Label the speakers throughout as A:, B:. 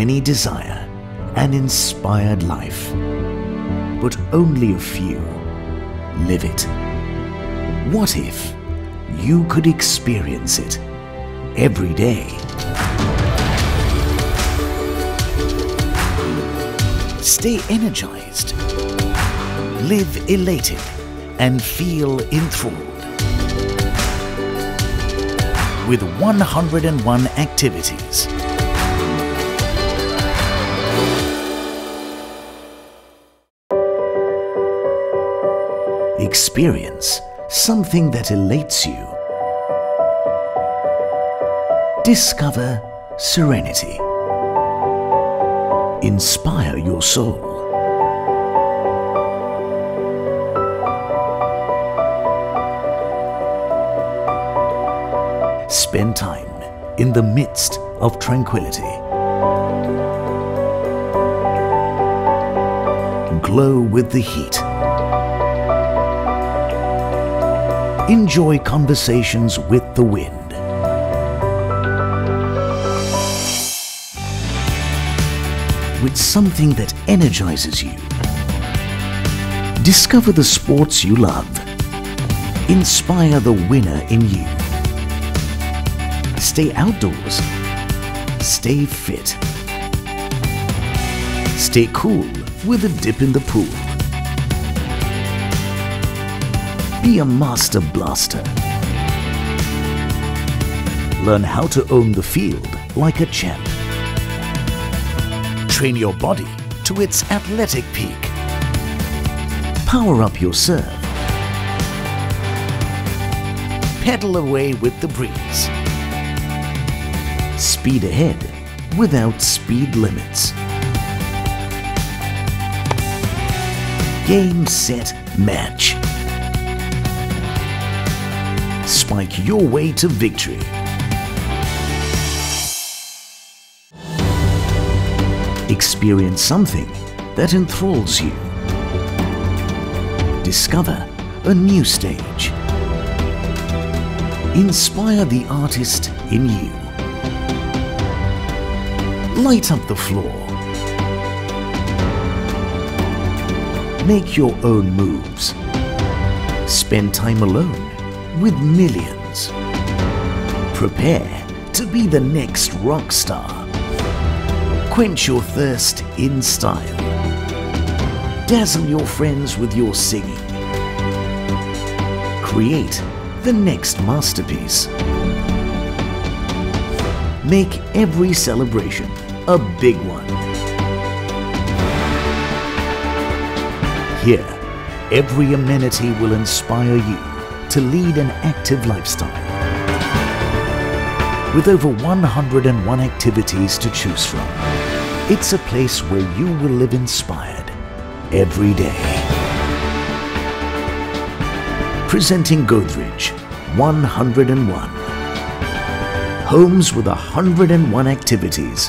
A: many desire an inspired life, but only a few live it. What if you could experience it every day? Stay energized, live elated, and feel enthralled. With 101 activities. Experience something that elates you. Discover serenity. Inspire your soul. Spend time in the midst of tranquility. Glow with the heat. Enjoy conversations with the wind. With something that energizes you. Discover the sports you love. Inspire the winner in you. Stay outdoors. Stay fit. Stay cool with a dip in the pool. Be a master blaster. Learn how to own the field like a champ. Train your body to its athletic peak. Power up your serve. Pedal away with the breeze. Speed ahead without speed limits. Game, set, match. Spike your way to victory. Experience something that enthralls you. Discover a new stage. Inspire the artist in you. Light up the floor. Make your own moves. Spend time alone with millions. Prepare to be the next rock star. Quench your thirst in style. Dazzle your friends with your singing. Create the next masterpiece. Make every celebration a big one. Here, every amenity will inspire you to lead an active lifestyle. With over 101 activities to choose from, it's a place where you will live inspired every day. Presenting Godrej 101. Homes with 101 activities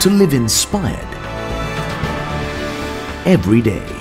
A: to live inspired every day.